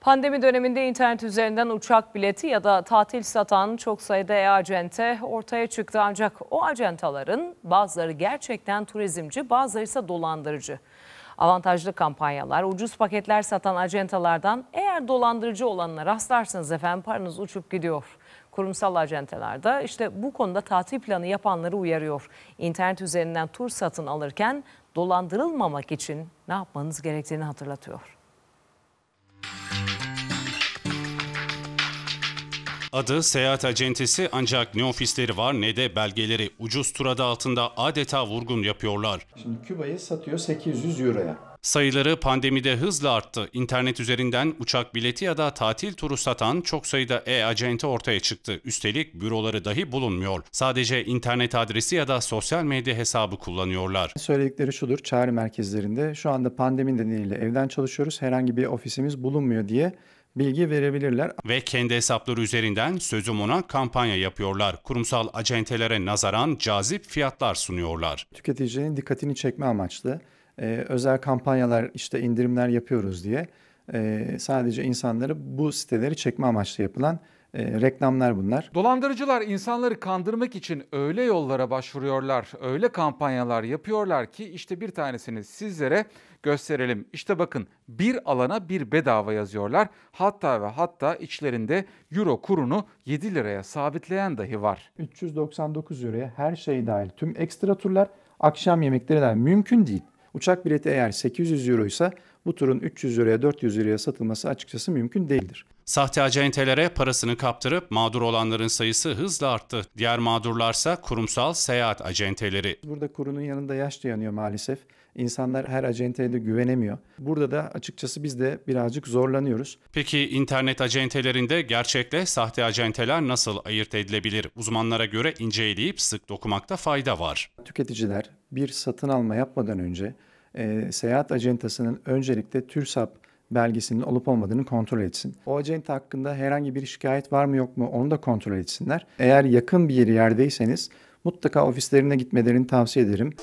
Pandemi döneminde internet üzerinden uçak bileti ya da tatil satan çok sayıda e-acente ortaya çıktı. Ancak o acentaların bazıları gerçekten turizmci, bazıları ise dolandırıcı. Avantajlı kampanyalar, ucuz paketler satan acentalardan eğer dolandırıcı olanına rastlarsanız efendim paranız uçup gidiyor. Kurumsal acentelerde işte bu konuda tatil planı yapanları uyarıyor. İnternet üzerinden tur satın alırken dolandırılmamak için ne yapmanız gerektiğini hatırlatıyor. Adı seyahat acentesi ancak ne ofisleri var ne de belgeleri. Ucuz tur adı altında adeta vurgun yapıyorlar. Şimdi Küba'yı satıyor 800 euroya. Sayıları pandemide hızla arttı. İnternet üzerinden uçak bileti ya da tatil turu satan çok sayıda e-acente ortaya çıktı. Üstelik büroları dahi bulunmuyor. Sadece internet adresi ya da sosyal medya hesabı kullanıyorlar. Söyledikleri şudur çağrı merkezlerinde şu anda pandemi nedeniyle evden çalışıyoruz herhangi bir ofisimiz bulunmuyor diye bilgi verebilirler. Ve kendi hesapları üzerinden sözüm ona kampanya yapıyorlar. Kurumsal acentelere nazaran cazip fiyatlar sunuyorlar. Tüketicinin dikkatini çekme amaçlı e, özel kampanyalar işte indirimler yapıyoruz diye e, sadece insanları bu siteleri çekme amaçlı yapılan e, reklamlar bunlar. Dolandırıcılar insanları kandırmak için öyle yollara başvuruyorlar, öyle kampanyalar yapıyorlar ki işte bir tanesini sizlere gösterelim. İşte bakın bir alana bir bedava yazıyorlar. Hatta ve hatta içlerinde euro kurunu 7 liraya sabitleyen dahi var. 399 euroya her şey dahil tüm ekstra turlar akşam yemekleri dahil mümkün değil. Uçak bileti eğer 800 euro ise bu turun 300 liraya 400 liraya satılması açıkçası mümkün değildir. Sahte acentelere parasını kaptırıp mağdur olanların sayısı hızla arttı. Diğer mağdurlarsa kurumsal seyahat acenteleri. Burada kurunun yanında yaş yanıyor maalesef. İnsanlar her acenteye de güvenemiyor. Burada da açıkçası biz de birazcık zorlanıyoruz. Peki internet acentelerinde gerçekle sahte acenteler nasıl ayırt edilebilir? Uzmanlara göre inceleyip sık dokumakta fayda var. Tüketiciler bir satın alma yapmadan önce e, seyahat acentasının öncelikle TÜRSAP belgesinin olup olmadığını kontrol etsin. O acente hakkında herhangi bir şikayet var mı yok mu onu da kontrol etsinler. Eğer yakın bir yerdeyseniz mutlaka ofislerine gitmelerini tavsiye ederim.